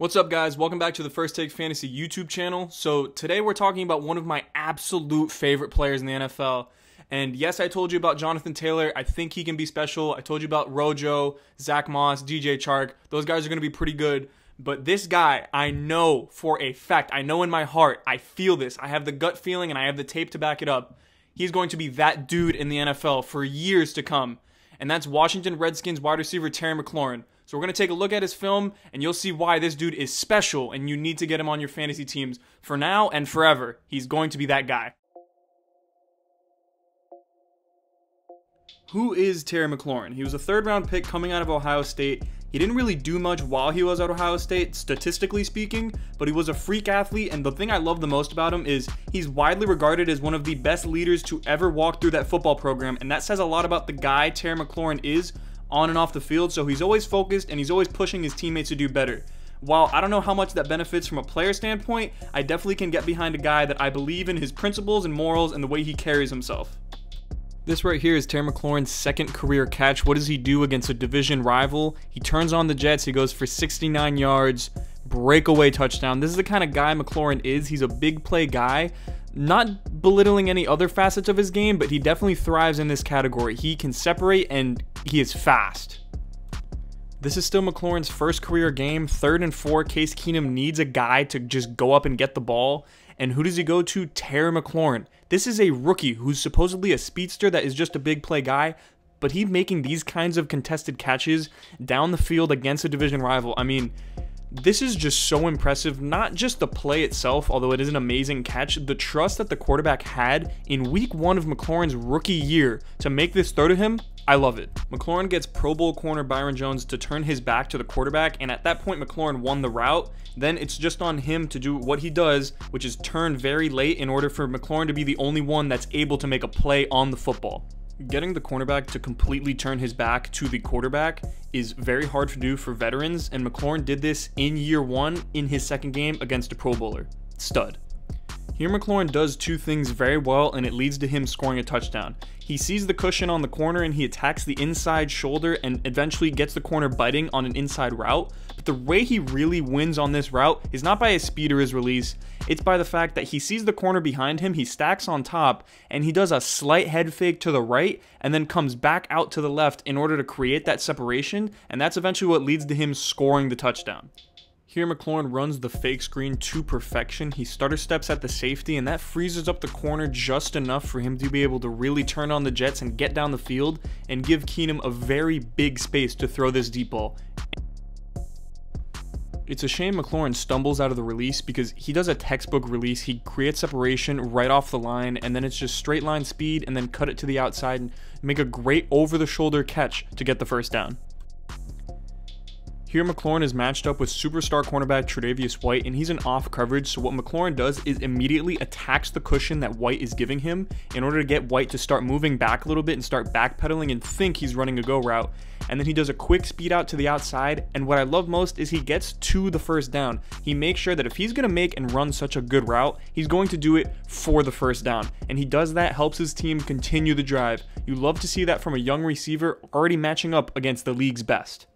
What's up, guys? Welcome back to the First Take Fantasy YouTube channel. So, today we're talking about one of my absolute favorite players in the NFL. And yes, I told you about Jonathan Taylor. I think he can be special. I told you about Rojo, Zach Moss, DJ Chark. Those guys are going to be pretty good. But this guy, I know for a fact, I know in my heart, I feel this. I have the gut feeling and I have the tape to back it up. He's going to be that dude in the NFL for years to come. And that's Washington Redskins wide receiver Terry McLaurin. So we're going to take a look at his film and you'll see why this dude is special and you need to get him on your fantasy teams for now and forever. He's going to be that guy. Who is Terry McLaurin? He was a third round pick coming out of Ohio State. He didn't really do much while he was at Ohio State, statistically speaking, but he was a freak athlete. And the thing I love the most about him is he's widely regarded as one of the best leaders to ever walk through that football program. And that says a lot about the guy Terry McLaurin is on and off the field, so he's always focused and he's always pushing his teammates to do better. While I don't know how much that benefits from a player standpoint, I definitely can get behind a guy that I believe in his principles and morals and the way he carries himself. This right here is Terry McLaurin's second career catch. What does he do against a division rival? He turns on the Jets, he goes for 69 yards, breakaway touchdown. This is the kind of guy McLaurin is. He's a big play guy, not belittling any other facets of his game, but he definitely thrives in this category. He can separate and he is fast. This is still McLaurin's first career game. Third and four, Case Keenum needs a guy to just go up and get the ball. And who does he go to? Terry McLaurin. This is a rookie who's supposedly a speedster that is just a big play guy, but he's making these kinds of contested catches down the field against a division rival. I mean, this is just so impressive. Not just the play itself, although it is an amazing catch, the trust that the quarterback had in week one of McLaurin's rookie year to make this throw to him. I love it. McLaurin gets Pro Bowl corner Byron Jones to turn his back to the quarterback, and at that point, McLaurin won the route. Then it's just on him to do what he does, which is turn very late in order for McLaurin to be the only one that's able to make a play on the football getting the cornerback to completely turn his back to the quarterback is very hard to do for veterans, and McLaurin did this in year one in his second game against a Pro Bowler. Stud. Here, McLaurin does two things very well, and it leads to him scoring a touchdown. He sees the cushion on the corner and he attacks the inside shoulder and eventually gets the corner biting on an inside route. But the way he really wins on this route is not by his speed or his release, it's by the fact that he sees the corner behind him, he stacks on top, and he does a slight head fake to the right and then comes back out to the left in order to create that separation, and that's eventually what leads to him scoring the touchdown. Here, McLaurin runs the fake screen to perfection. He stutter steps at the safety, and that freezes up the corner just enough for him to be able to really turn on the Jets and get down the field and give Keenum a very big space to throw this deep ball. It's a shame McLaurin stumbles out of the release because he does a textbook release. He creates separation right off the line, and then it's just straight line speed and then cut it to the outside and make a great over the shoulder catch to get the first down. Here, McLaurin is matched up with superstar cornerback Tre'Davious White, and he's in off coverage. So, what McLaurin does is immediately attacks the cushion that White is giving him in order to get White to start moving back a little bit and start backpedaling and think he's running a go route. And then he does a quick speed out to the outside. And what I love most is he gets to the first down. He makes sure that if he's going to make and run such a good route, he's going to do it for the first down. And he does that, helps his team continue the drive. You love to see that from a young receiver already matching up against the league's best.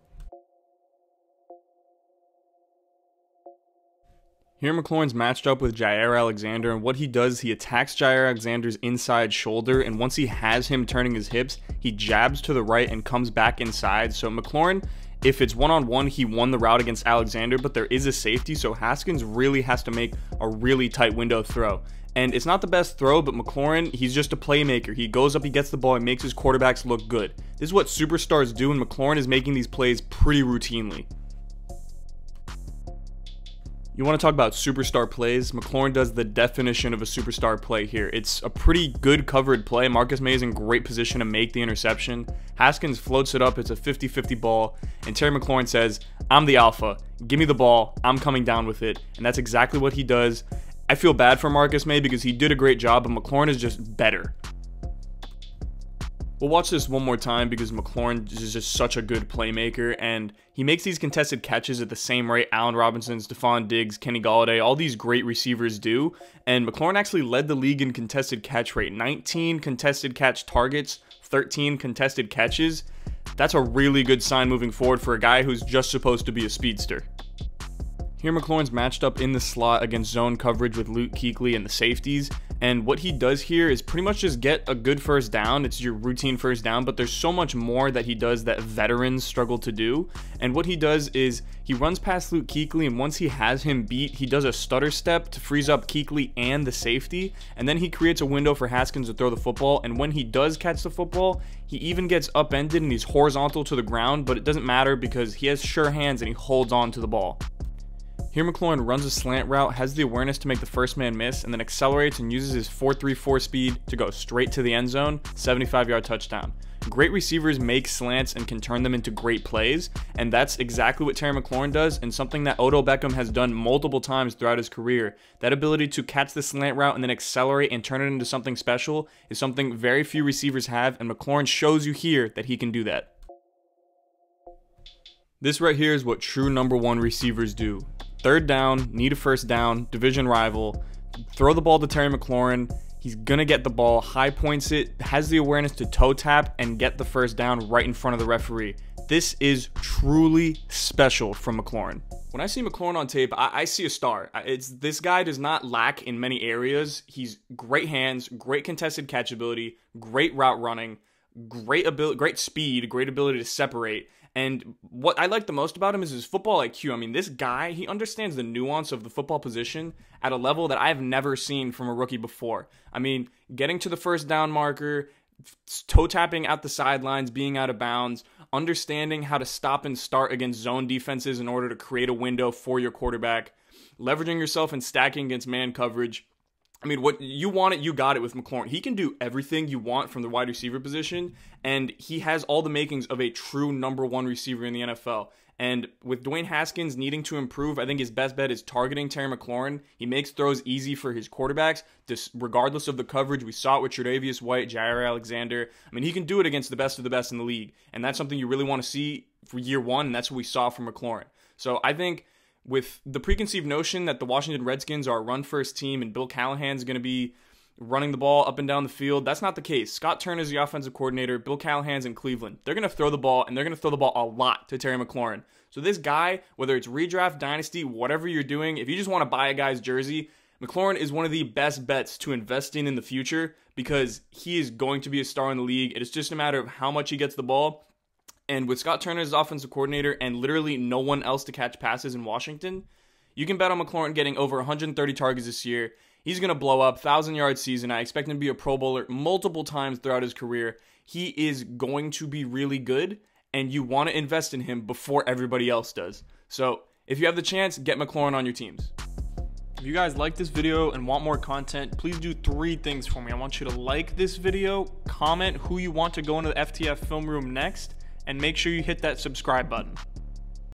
Here McLaurin's matched up with Jaire Alexander, and what he does, he attacks Jaire Alexander's inside shoulder, and once he has him turning his hips, he jabs to the right and comes back inside. So McLaurin, if it's one-on-one, he won the route against Alexander, but there is a safety, so Haskins really has to make a really tight window throw. And it's not the best throw, but McLaurin, he's just a playmaker. He goes up, he gets the ball, and makes his quarterbacks look good. This is what superstars do, and McLaurin is making these plays pretty routinely. You want to talk about superstar plays? McLaurin does the definition of a superstar play here. It's a pretty good covered play. Marcus Maye is in great position to make the interception. Haskins floats it up. It's a 50 50 ball. And Terry McLaurin says, I'm the alpha. Give me the ball. I'm coming down with it. And that's exactly what he does. I feel bad for Marcus Maye because he did a great job, but McLaurin is just better. We'll watch this one more time because McLaurin is just such a good playmaker, and he makes these contested catches at the same rate Allen Robinson, Stefon Diggs, Kenny Golladay, all these great receivers do. And McLaurin actually led the league in contested catch rate 19 contested catch targets, 13 contested catches. That's a really good sign moving forward for a guy who's just supposed to be a speedster. Here McLaurin's matched up in the slot against zone coverage with Luke Kuechly and the safeties, and what he does here is pretty much just get a good first down. It's your routine first down, but there's so much more that he does that veterans struggle to do. And what he does is he runs past Luke Kuechly, and once he has him beat, he does a stutter step to freeze up Kuechly and the safety, and then he creates a window for Haskins to throw the football. And when he does catch the football, he even gets upended and he's horizontal to the ground, but it doesn't matter because he has sure hands and he holds on to the ball. Here McLaurin runs a slant route, has the awareness to make the first man miss, and then accelerates and uses his 4.34 speed to go straight to the end zone, 75 yard touchdown. Great receivers make slants and can turn them into great plays, and that's exactly what Terry McLaurin does, and something that Odell Beckham has done multiple times throughout his career. That ability to catch the slant route and then accelerate and turn it into something special is something very few receivers have, and McLaurin shows you here that he can do that. This right here is what true number one receivers do. Third down, need a first down, division rival, throw the ball to Terry McLaurin. He's gonna get the ball, high points it, has the awareness to toe tap and get the first down right in front of the referee. This is truly special from McLaurin. When I see McLaurin on tape, I, I, see a star. It's this guy does not lack in many areas. He's great hands, great contested catchability, great route running, great ability, great speed, great ability to separate. And what I like the most about him is his football IQ. I mean, this guy, he understands the nuance of the football position at a level that I've never seen from a rookie before. I mean, getting to the first down marker, toe tapping out the sidelines, being out of bounds, understanding how to stop and start against zone defenses in order to create a window for your quarterback, leveraging yourself and stacking against man coverage I mean, what you want it, you got it with McLaurin. He can do everything you want from the wide receiver position, and he has all the makings of a true number one receiver in the NFL. And with Dwayne Haskins needing to improve, I think his best bet is targeting Terry McLaurin. He makes throws easy for his quarterbacks, regardless of the coverage. We saw it with Tre'Davious White, Jaire Alexander. I mean, he can do it against the best of the best in the league, and that's something you really want to see for year one, and that's what we saw from McLaurin. So I think with the preconceived notion that the Washington Redskins are a run first team and Bill Callahan's going to be running the ball up and down the field. That's not the case. Scott Turner is the offensive coordinator. Bill Callahan's in Cleveland. They're going to throw the ball, and they're going to throw the ball a lot to Terry McLaurin. So this guy, whether it's redraft, dynasty, whatever you're doing, if you just want to buy a guy's jersey, McLaurin is one of the best bets to invest in in the future because he is going to be a star in the league. It is just a matter of how much he gets the ball and with Scott Turner as offensive coordinator and literally no one else to catch passes in Washington, you can bet on McLaurin getting over 130 targets this year. He's going to blow up, 1,000 yard season. I expect him to be a Pro Bowler multiple times throughout his career. He is going to be really good, and you want to invest in him before everybody else does. So if you have the chance, get McLaurin on your teams. If you guys like this video and want more content, please do three things for me. I want you to like this video, comment who you want to go into the FTF film room next, and make sure you hit that subscribe button.